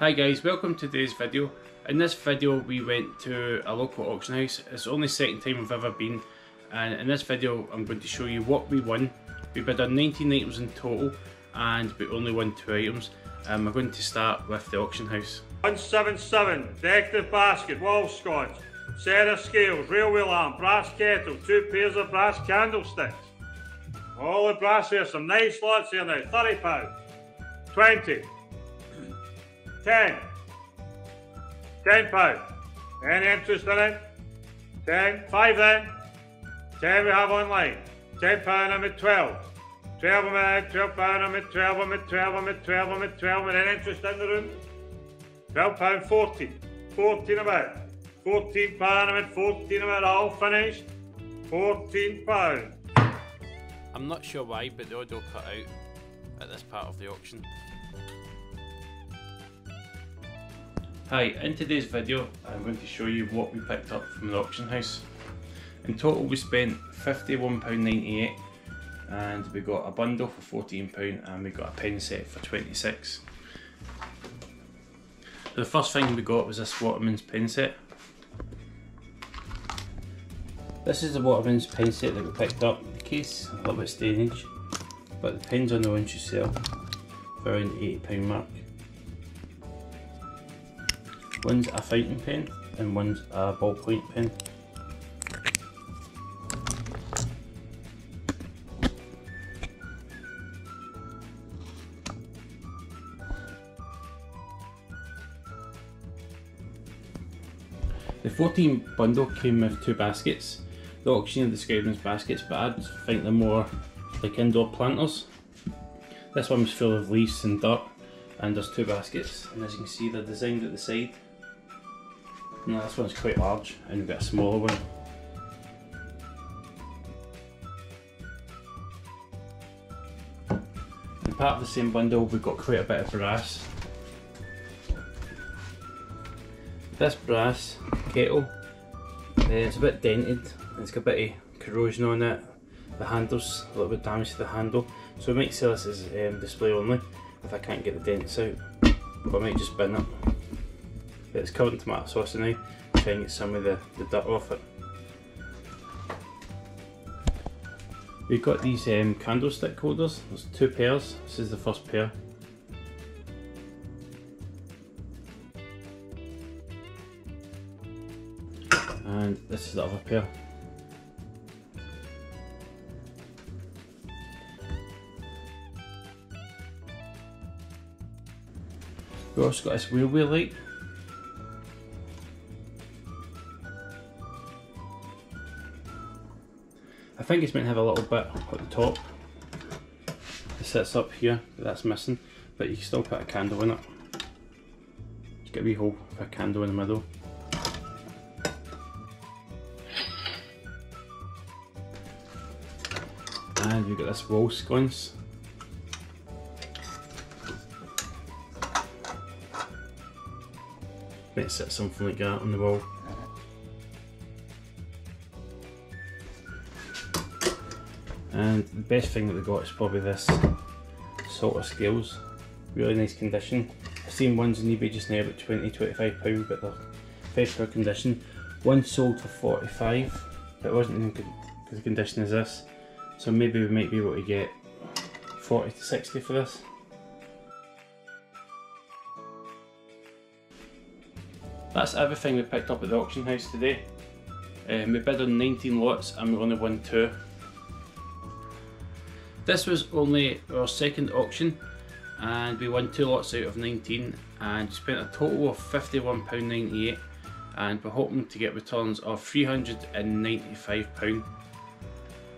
Hi guys, welcome to today's video. In this video we went to a local auction house. It's the only second time we've ever been and in this video I'm going to show you what we won. We bid on 19 items in total and we only won two items. Um, we're going to start with the auction house. 177, decorative basket, wall sconce, set of scales, railway lamp, brass kettle, two pairs of brass candlesticks. All the brass here, some nice lots here now, £30, 20 10 £10. Any interest in it? 10 5 then? 10 we have online. 10 pound I'm at 12. 12 I'm at 12 pound I'm at 12 I'm at 12 I'm at 12 I'm at 12 any interest in the room? 12 pound 14. 14 about. 14 pound I'm at 14 about all finished. 14 pound. I'm not sure why but the audio cut out at this part of the auction. Hi, in today's video I'm going to show you what we picked up from the auction house. In total we spent £51.98 and we got a bundle for £14 and we got a pen set for 26 so The first thing we got was this Waterman's pen set. This is the Waterman's pen set that we picked up. The case, a little bit stainage, but the pens on the one you sell for around £80 mark. One's a fountain pen and one's a ballpoint pen. The 14 bundle came with two baskets. The auctioneer described them as baskets, but I think they're more like indoor planters. This one was full of leaves and dirt, and there's two baskets. And as you can see, they're designed at the side no, this one's quite large and we've got a smaller one. In part of the same bundle we've got quite a bit of brass. This brass kettle, uh, it's a bit dented, it's got a bit of corrosion on it. The handle's a little bit damaged to the handle, so we might sell this as um, display only if I can't get the dents out, but I might just bin it it's in tomato sauce now, try and get some of the, the dirt off it. We've got these um, candlestick holders, there's two pairs, this is the first pair. And this is the other pair. We've also got this wheel light I think it's meant to have a little bit at the top. It sits up here, that's missing, but you can still put a candle in it. Just get a wee hole for a candle in the middle. And you've got this wall sconce. Might sit something like that on the wall. And the best thing that we got is probably this sort of scales. Really nice condition. I've seen ones on eBay just now about 20 25 pound but they're very fair condition. One sold for 45 but it wasn't in good condition as this. So maybe we might be able to get 40 to 60 for this. That's everything we picked up at the auction house today. Um, we bid on 19 lots and we only won two. This was only our second auction and we won two lots out of 19 and spent a total of £51.98 and we're hoping to get returns of £395.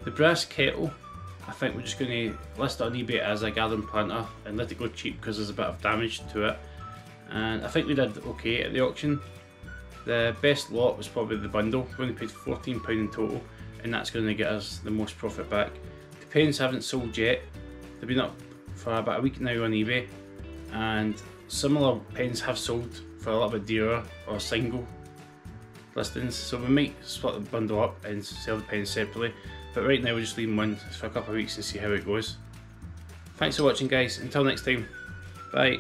The brass kettle, I think we're just going to list it on eBay as a garden planter and let it go cheap because there's a bit of damage to it. And I think we did okay at the auction. The best lot was probably the bundle, we only paid £14 in total and that's going to get us the most profit back. Pens haven't sold yet. They've been up for about a week now on eBay and similar pens have sold for a little bit dearer or single listings so we might split the bundle up and sell the pens separately but right now we're just leaving one for a couple of weeks and see how it goes. Thanks for watching guys, until next time, bye.